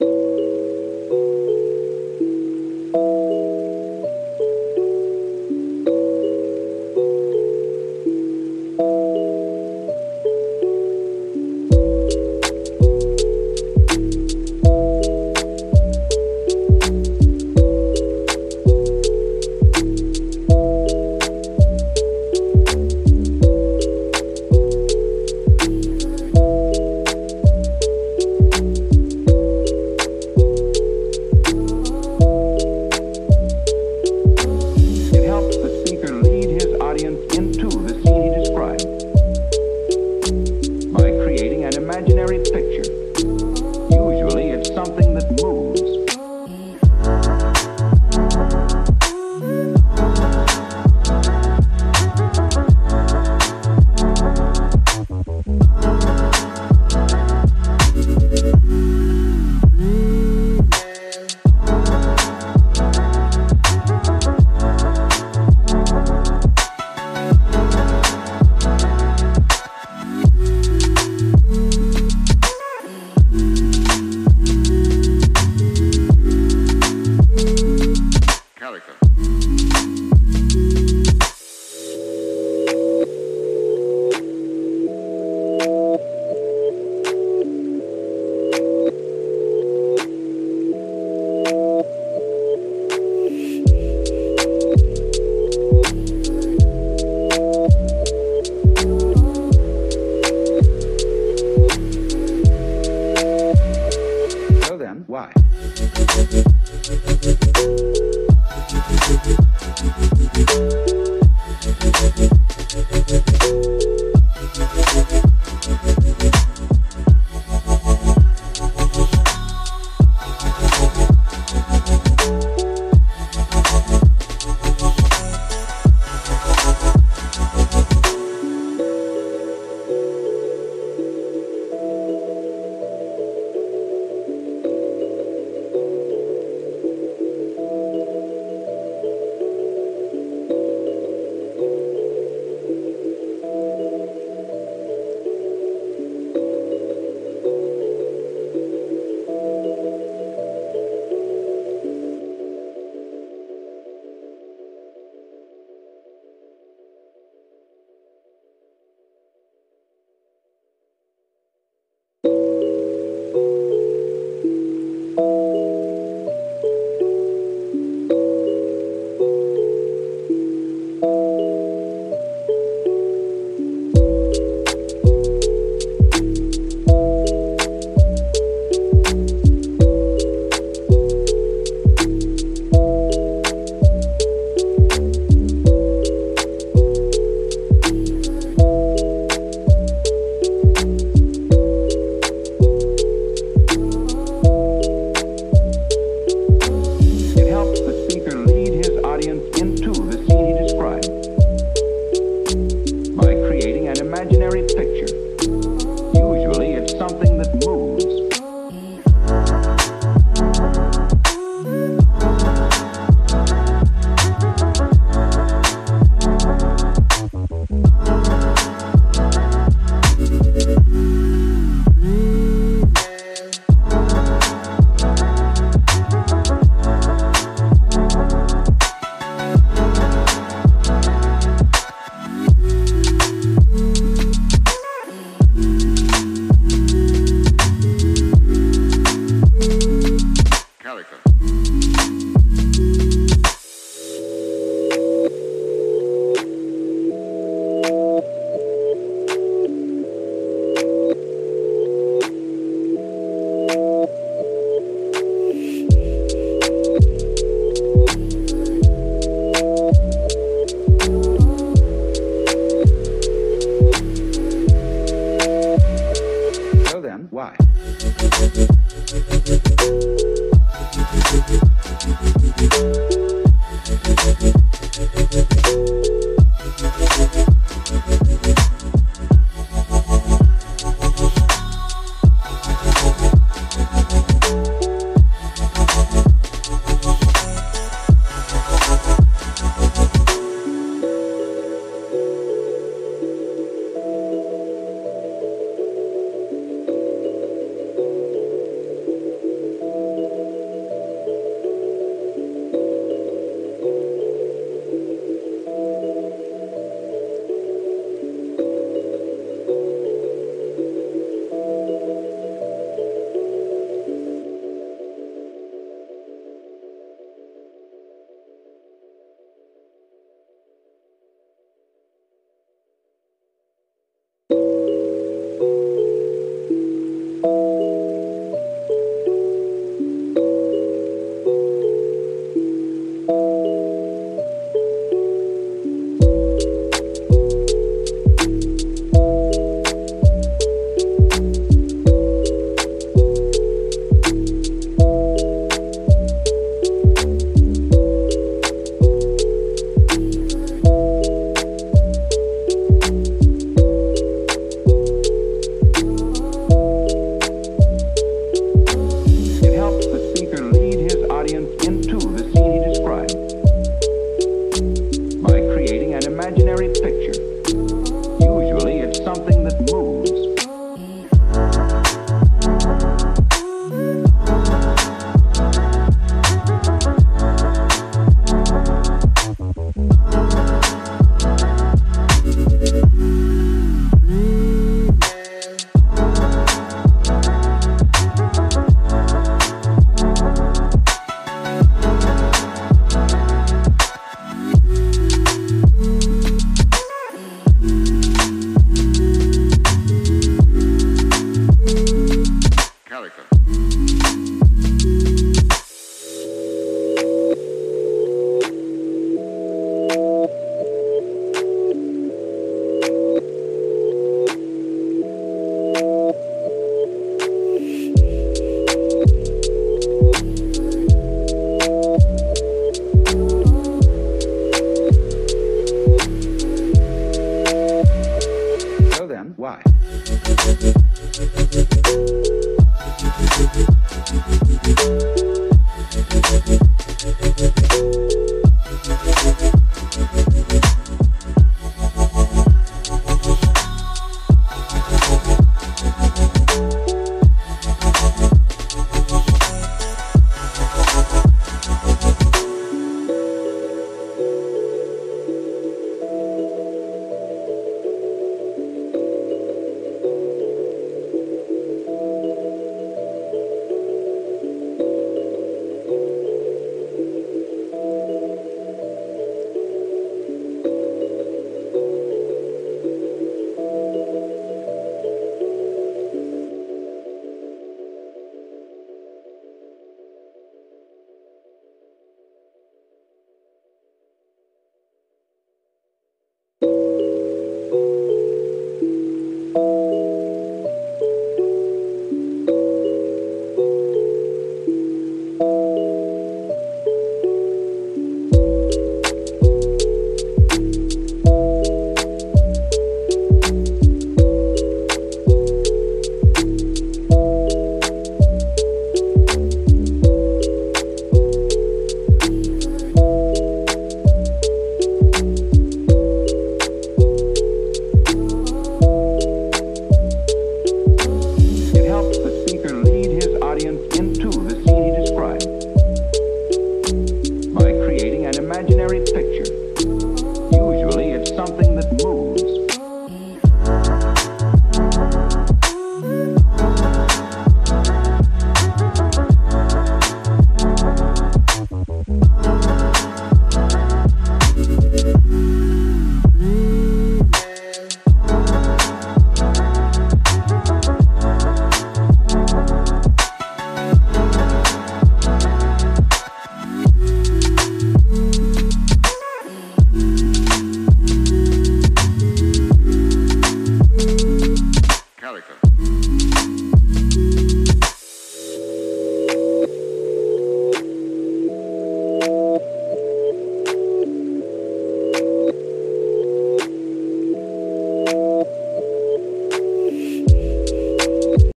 It why? imaginary